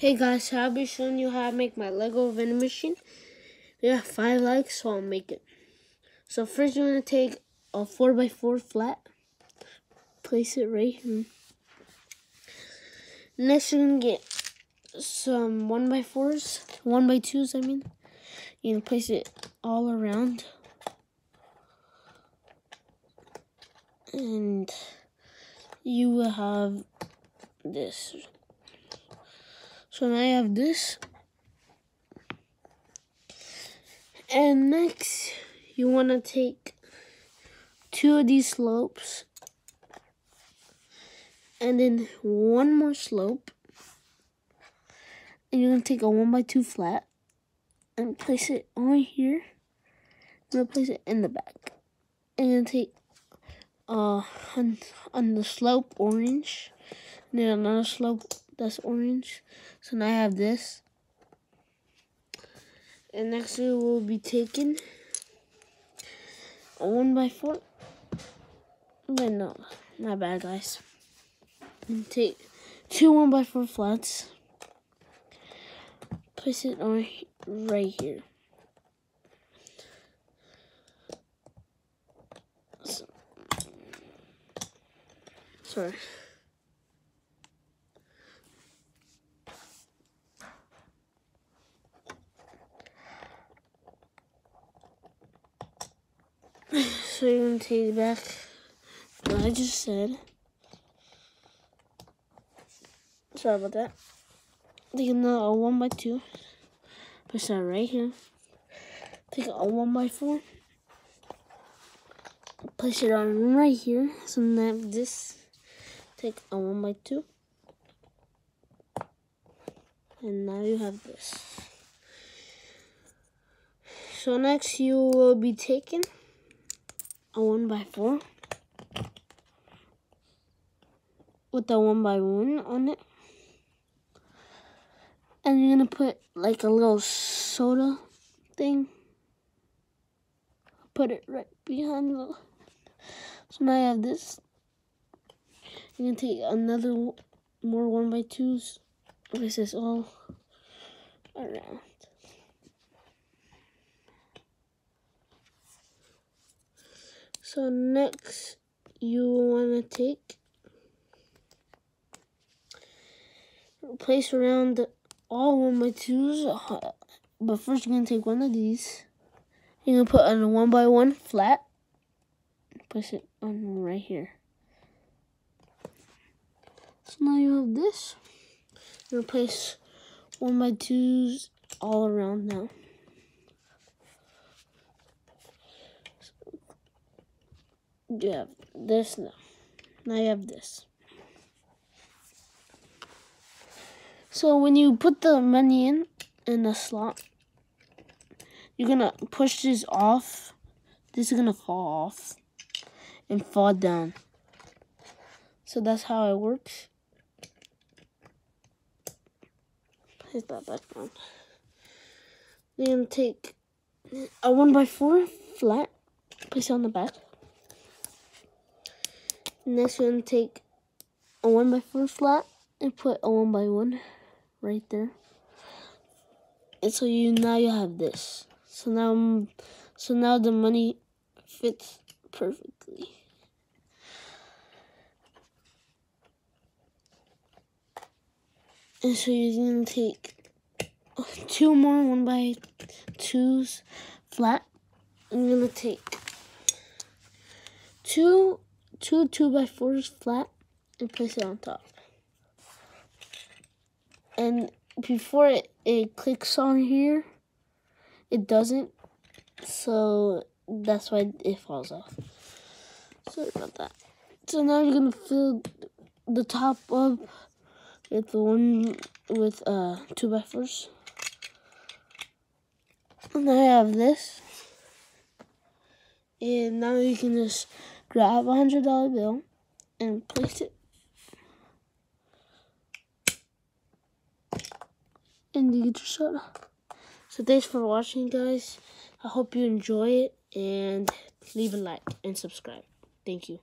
Hey guys, so I'll be showing you how to make my Lego vending machine. We have five likes, so I'll make it. So first you're gonna take a four by four flat, place it right here. Next you're gonna get some one by fours, one by twos I mean. You're gonna place it all around. And you will have this so now I have this. And next, you want to take two of these slopes and then one more slope. And you're going to take a 1 by 2 flat and place it on here. I'm going to place it in the back. And take uh, on, on the slope orange and then another slope that's orange. So now I have this. And next we will be taking a one by four. But no, not bad guys. And take two one by four flats. Place it on right here. So, sorry. So gonna take back what I just said. Sorry about that. Take another one by two. Place that right here. Take a one by four. Place it on right here. So now this. Take a one by two. And now you have this. So next you will be taking a one by four with a one by one on it. And you're gonna put like a little soda thing. Put it right behind the. So now I have this. You're gonna take another more one by twos. This is all around. So next you want to take place around all one by twos, but first you're going to take one of these. You're to put on a one by one flat. Place it on right here. So now you have this. You're to place one by twos all around now. You have this now. You have this. So when you put the money in in the slot, you're gonna push this off. This is gonna fall off and fall down. So that's how it works. Place that back down. You're take a one by four flat, place it on the back. Next, we're going to take a 1 by 4 flat and put a 1 by 1 right there. And so you now you have this. So now, so now the money fits perfectly. And so you're to take two more 1 by 2s flat. I'm to take two two two by fours flat and place it on top. And before it, it clicks on here, it doesn't. So that's why it falls off. Sorry about that. So now you're gonna fill the top up with the one with uh two by fours. And I have this. And now you can just grab a hundred dollar bill and place it in the get. So thanks for watching guys. I hope you enjoy it and leave a like and subscribe. Thank you.